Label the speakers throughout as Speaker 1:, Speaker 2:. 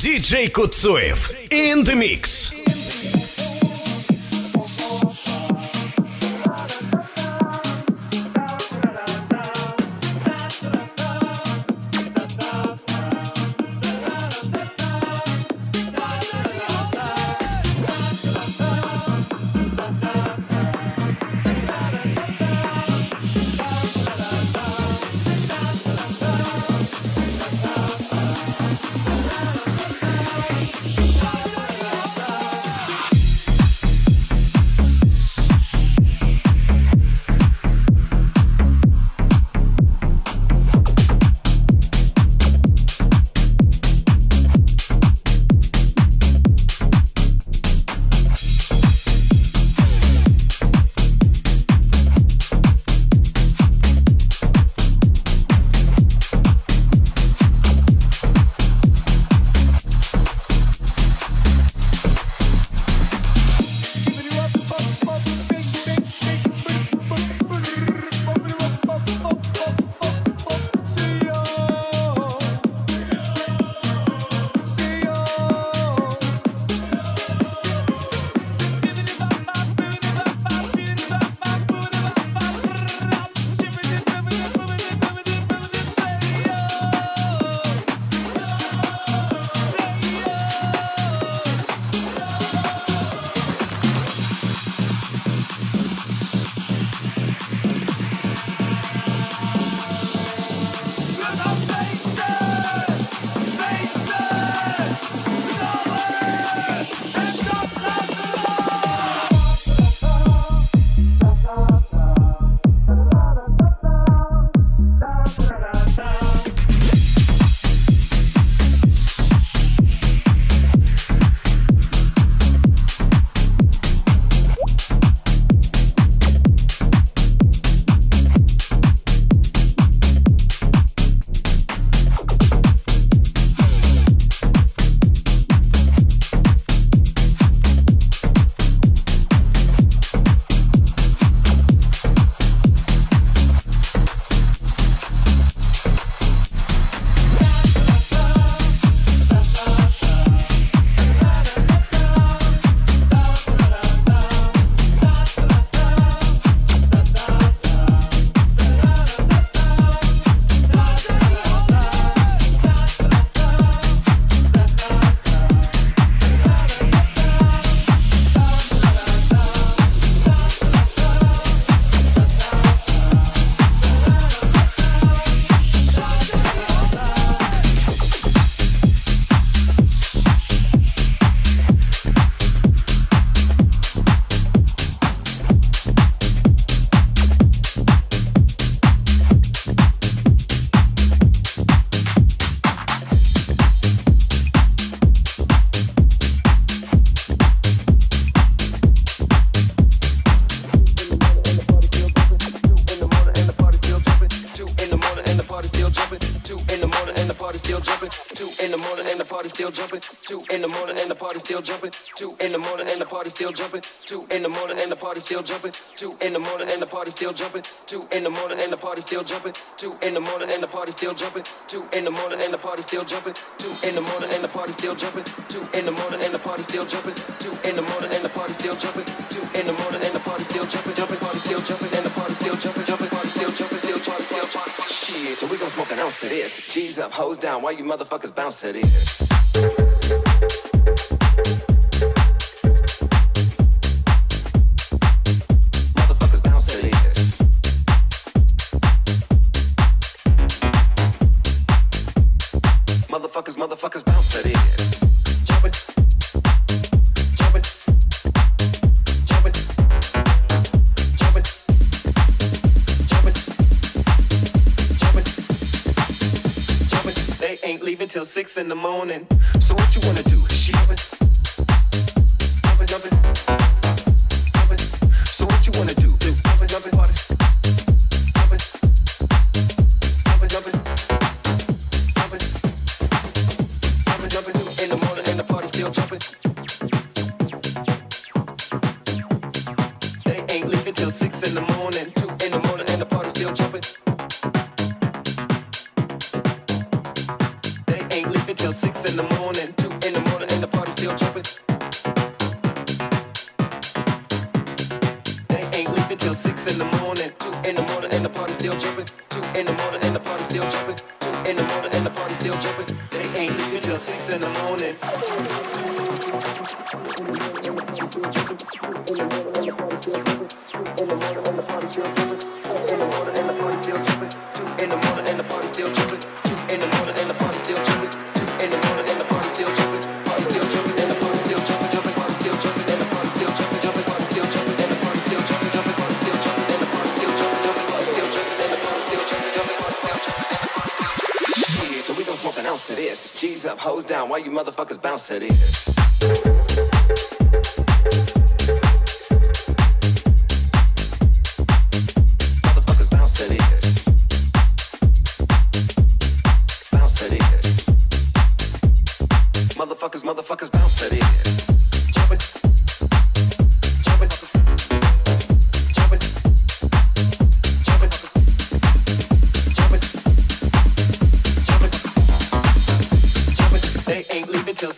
Speaker 1: Диджей Куцуев. In the mix.
Speaker 2: Party still jumping. Two in the morning and the party still jumping. Two in the morning and the party still jumping. Two in the morning and the party still jumping. Two in the morning and the party still jumping. Two in the morning and the party still jumping. Two in the morning and the party still jumping. Jumping party still jumping and the party still jumping. Jumping party still jumping. Still party still jumping. Shit, so we gon' smoke an ounce of this. G's up, hoes down. Why you motherfuckers bounce to this? In the morning. So what you wanna do? Jumping, you motherfuckers motherfuckers motherfuckers bounce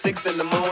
Speaker 2: to in
Speaker 3: the you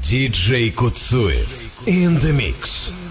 Speaker 1: DJ Kutsuev in the mix.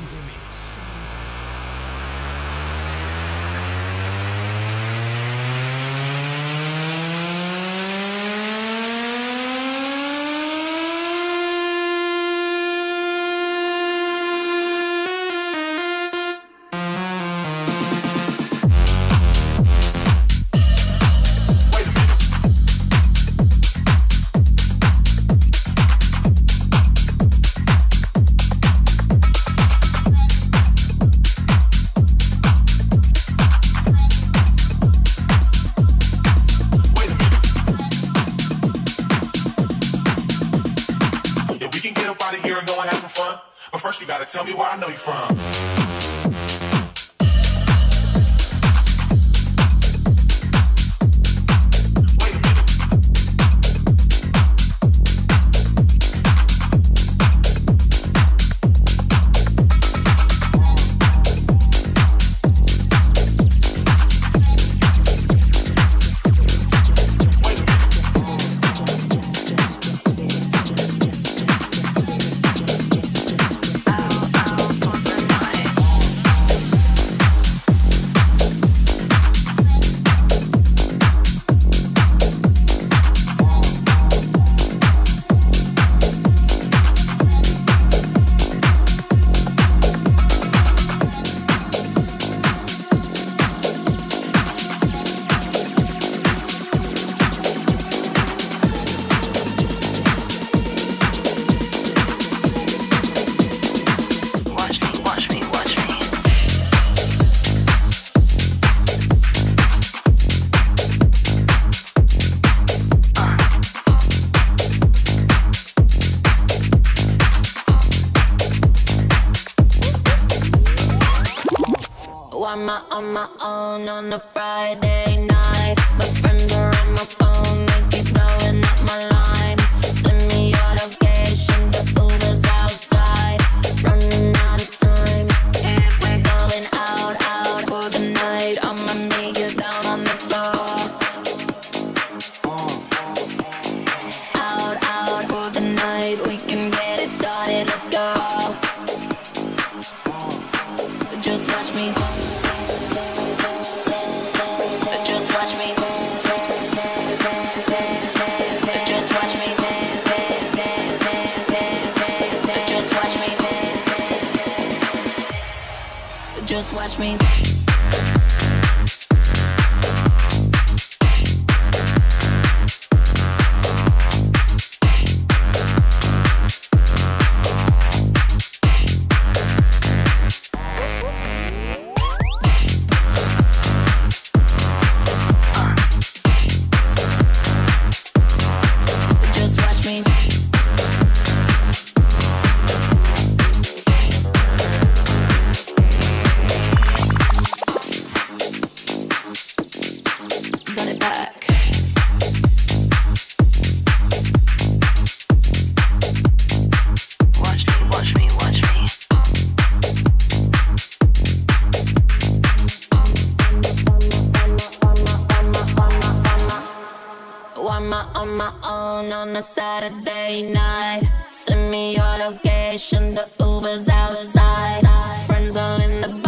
Speaker 4: was outside. Friends all in the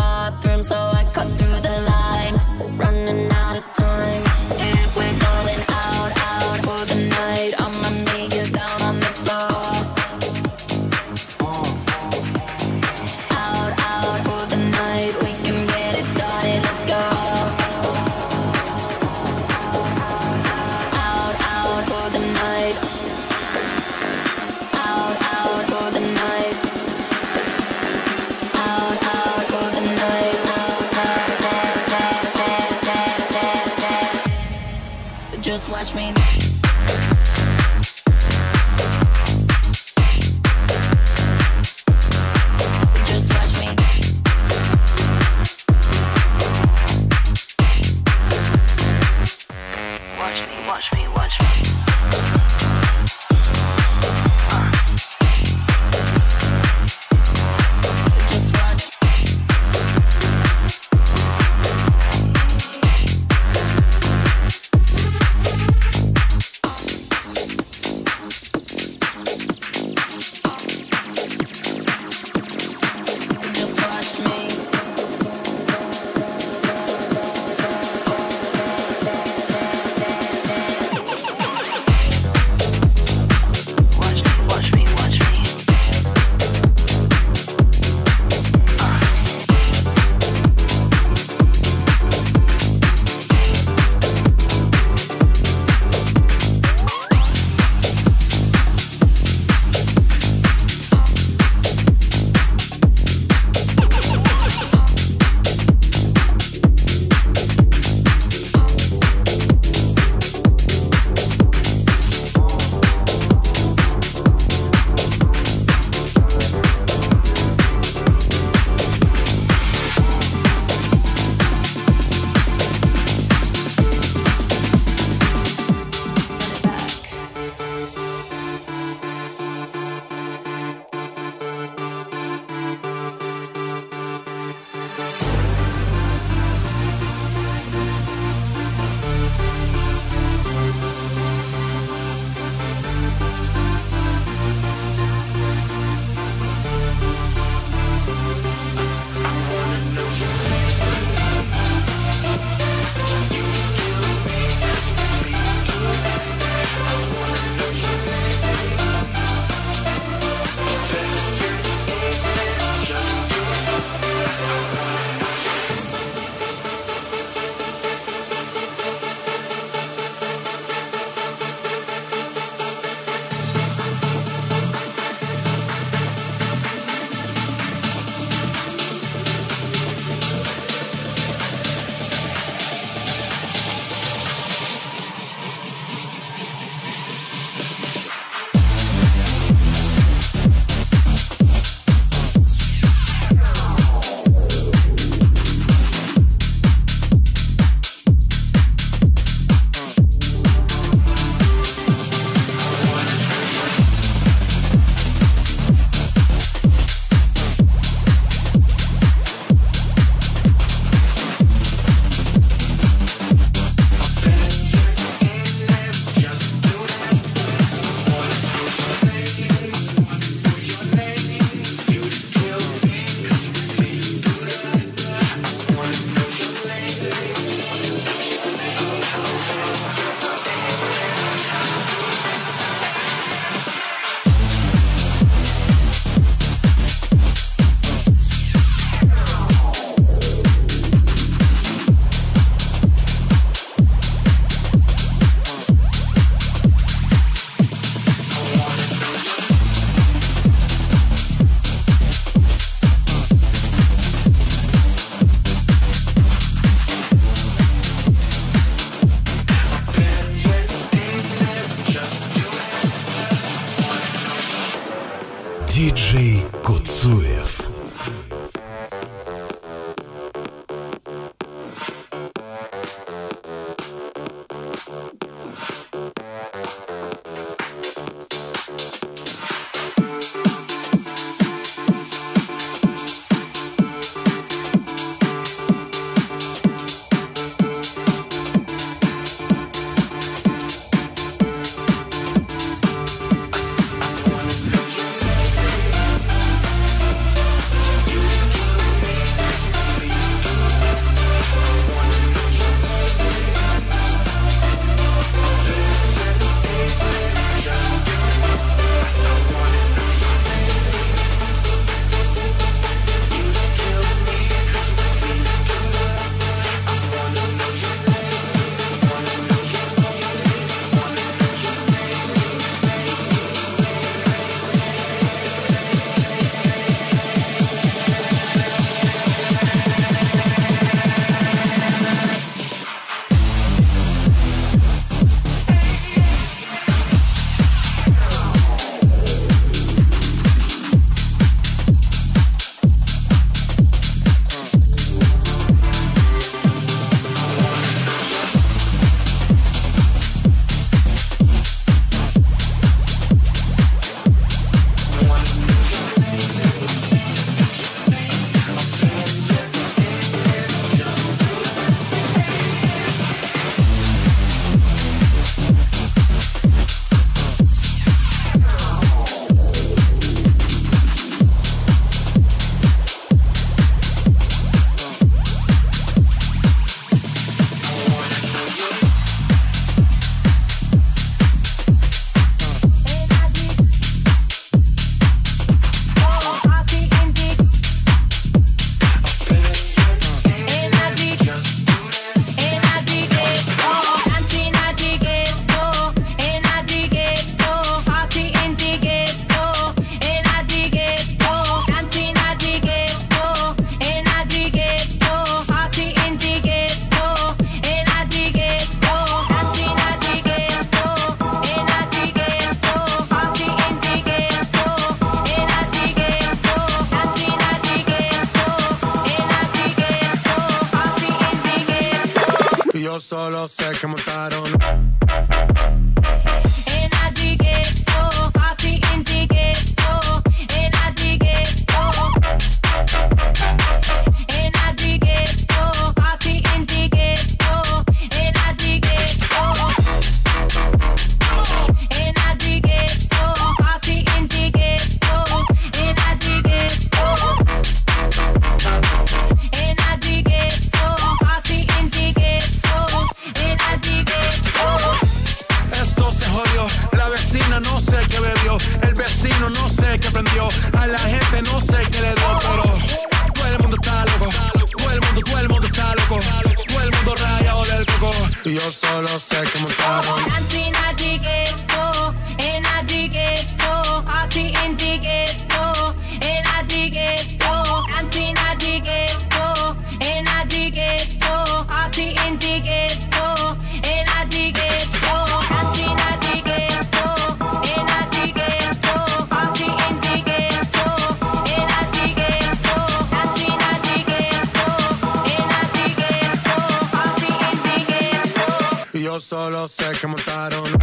Speaker 4: solo sé que montaron.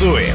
Speaker 5: Sui.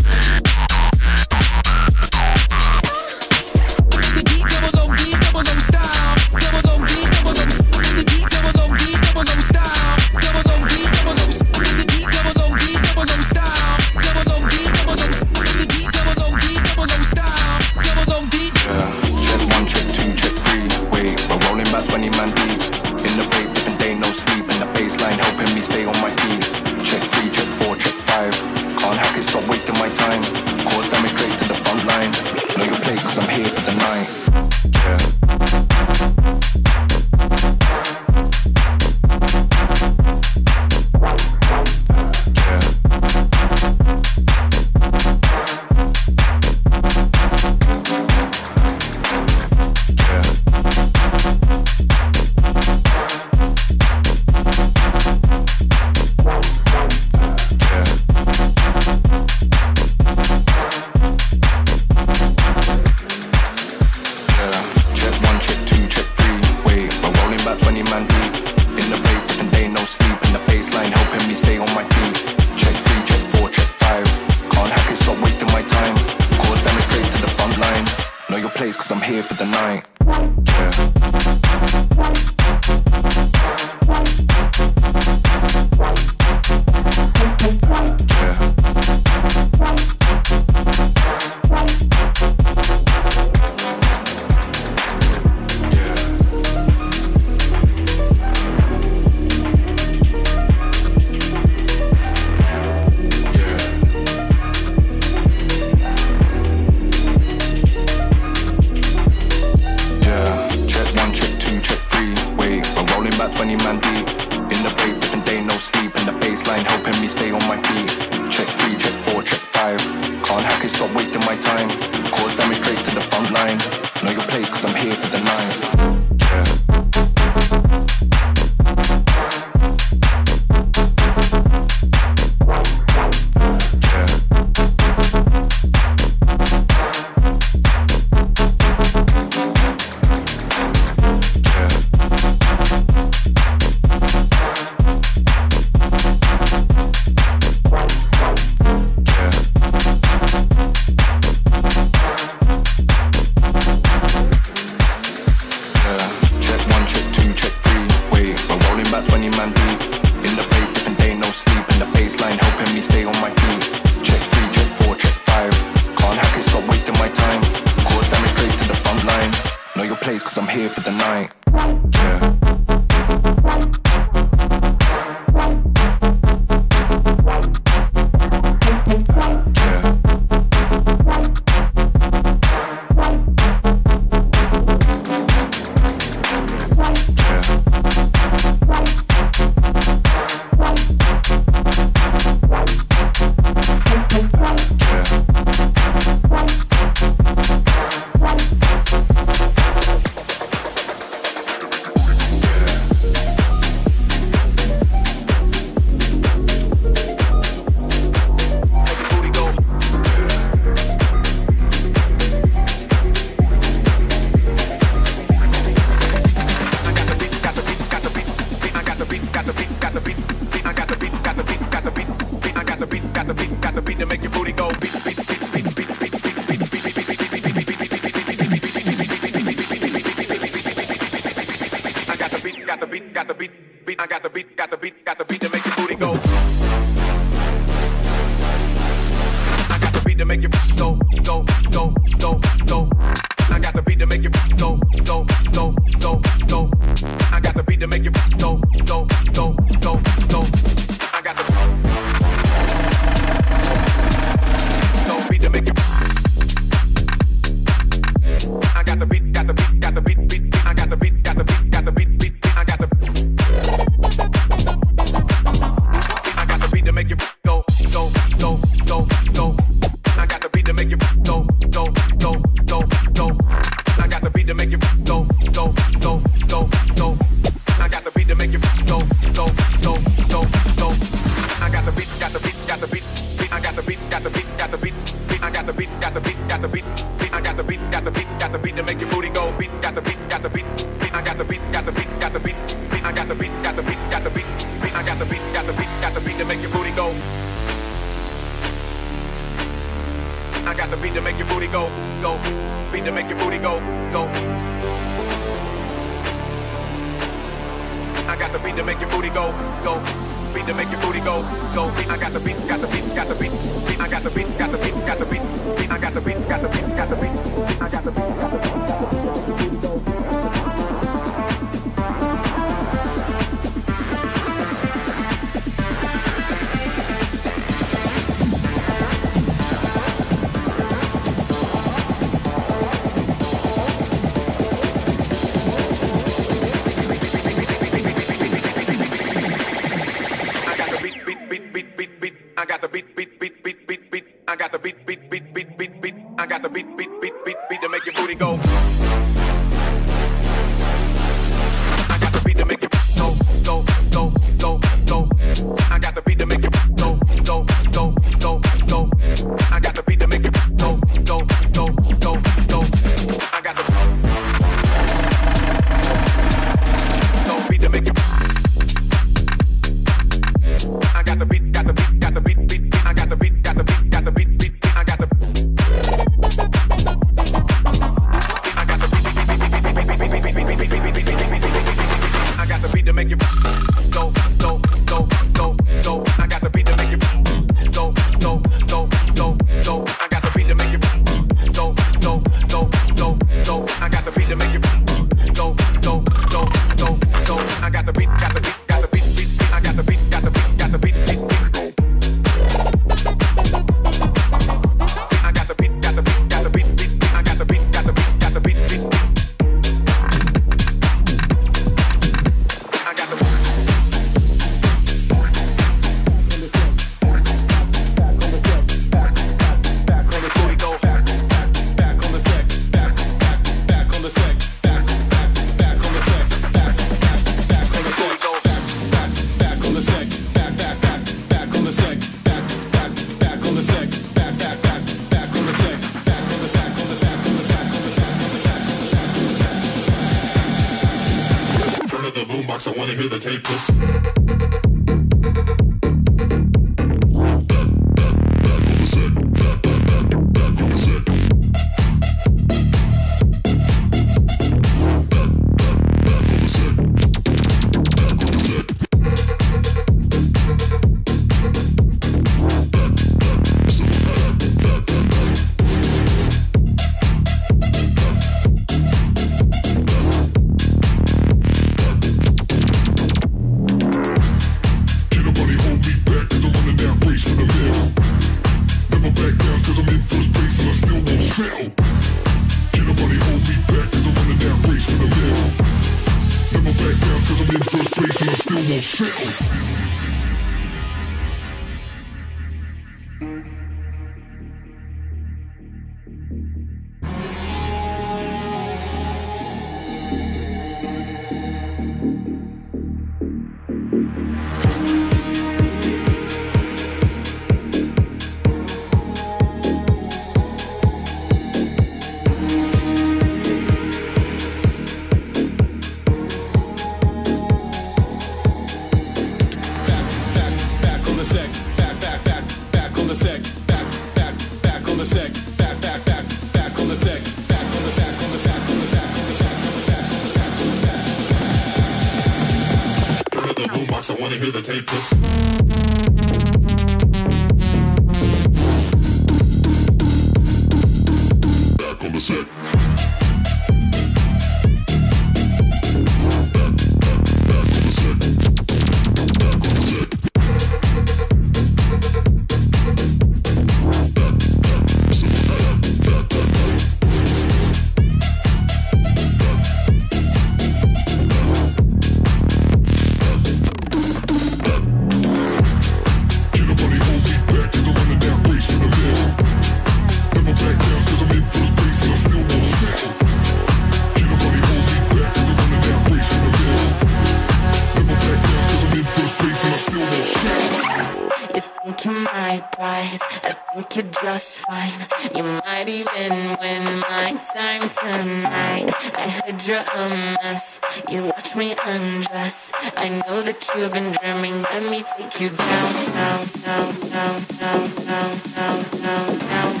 Speaker 6: like you're just fine. You might even win my time tonight. I heard you're a mess. You watch me undress. I know that you've been dreaming. Let me take you down, down, down, down, down, down, down, down, down.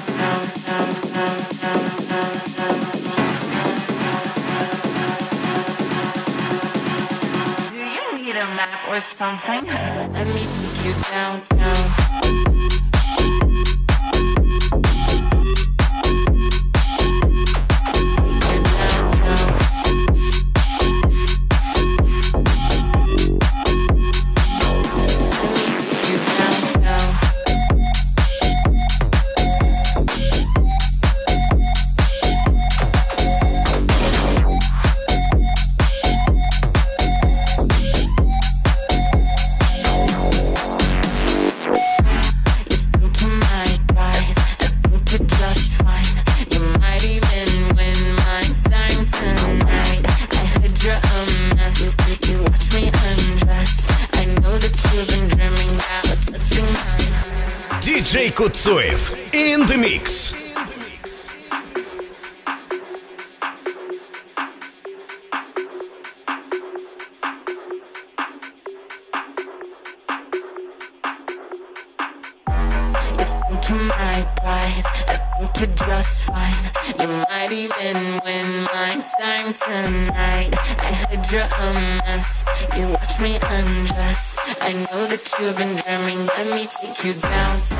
Speaker 6: Do you need a map or something? Let me take you downtown. down.
Speaker 1: Куцуев. In the mix.
Speaker 6: tonight. I heard you're a mess. You watch me undress. I know that you've been dreaming. Let me take you.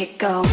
Speaker 7: Kick go.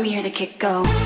Speaker 7: Let me hear the kick go.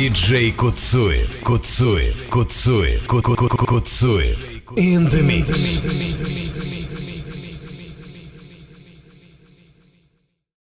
Speaker 1: DJ Kotsue, Kotsue, Kotsue, Kotsue, Kotsue, in the mix.